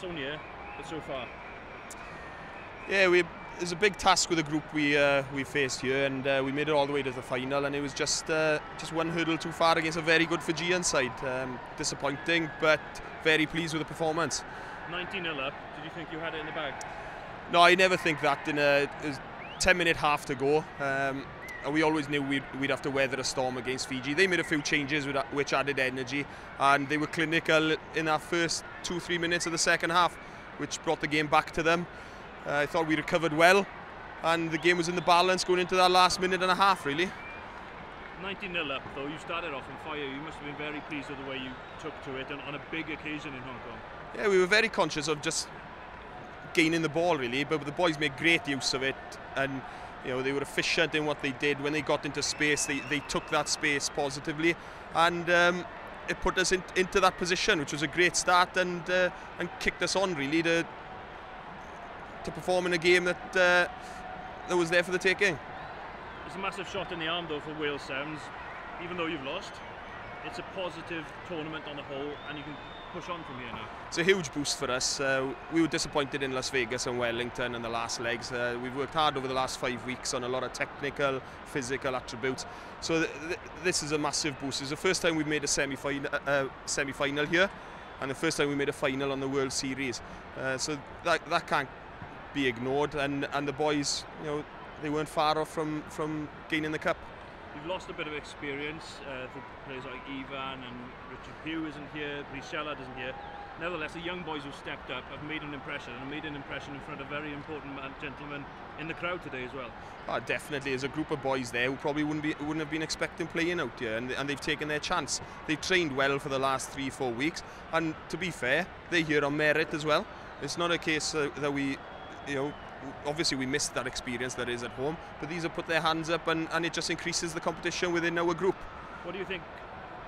so near, but so far. Yeah, we there's a big task with the group we uh, we faced here, and uh, we made it all the way to the final, and it was just uh, just one hurdle too far against a very good Fijian side. Um, disappointing, but very pleased with the performance. 19 0 up. Did you think you had it in the bag? No, I never think that. In a, a 10 minute half to go, um, and we always knew we'd, we'd have to weather a storm against Fiji. They made a few changes which added energy, and they were clinical in that first two three minutes of the second half, which brought the game back to them. Uh, I thought we recovered well, and the game was in the balance going into that last minute and a half, really. 19 0 up, though, you started off on fire. You must have been very pleased with the way you took to it and on a big occasion in Hong Kong. Yeah, we were very conscious of just gaining the ball, really, but the boys made great use of it, and you know they were efficient in what they did. When they got into space, they, they took that space positively, and um, it put us in, into that position, which was a great start, and uh, and kicked us on really to to perform in a game that uh, that was there for the taking. It's a massive shot in the arm though for Wales Sevens, even though you've lost. it's a positive tournament on the whole, and you can push on from here now. It's a huge boost for us. Uh, we were disappointed in Las Vegas and Wellington in the last legs. Uh, we've worked hard over the last five weeks on a lot of technical, physical attributes. So th th this is a massive boost. It's the first time we've made a uh, semi-final uh, semi here, and the first time we made a final on the World Series. Uh, so that, that can't be ignored, and, and the boys, you know, they weren't far off from, from gaining the cup. You've lost a bit of experience uh, players like Ivan and Richard Pugh isn't here, Rhys Shellard isn't here. Nevertheless, the young boys who stepped up have made an impression and made an impression in front of very important gentlemen in the crowd today as well. Oh, definitely, there's a group of boys there who probably wouldn't be wouldn't have been expecting playing out here, and, and they've taken their chance. They've trained well for the last three, four weeks, and to be fair, they're here on merit as well. It's not a case that we, you know, obviously we missed that experience that is at home, but these have put their hands up and, and it just increases the competition within our group. What do you think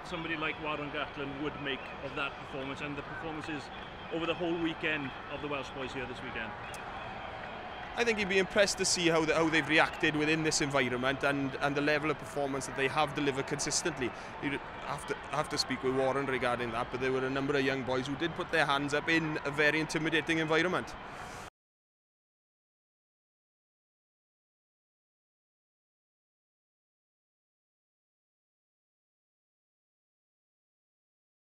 somebody like Warren Gatland would make of that performance and the performances over the whole weekend of the Welsh boys here this weekend? I think he'd be impressed to see how, the, how they've reacted within this environment and, and the level of performance that they have delivered consistently. You'd have to, have to speak with Warren regarding that, but there were a number of young boys who did put their hands up in a very intimidating environment.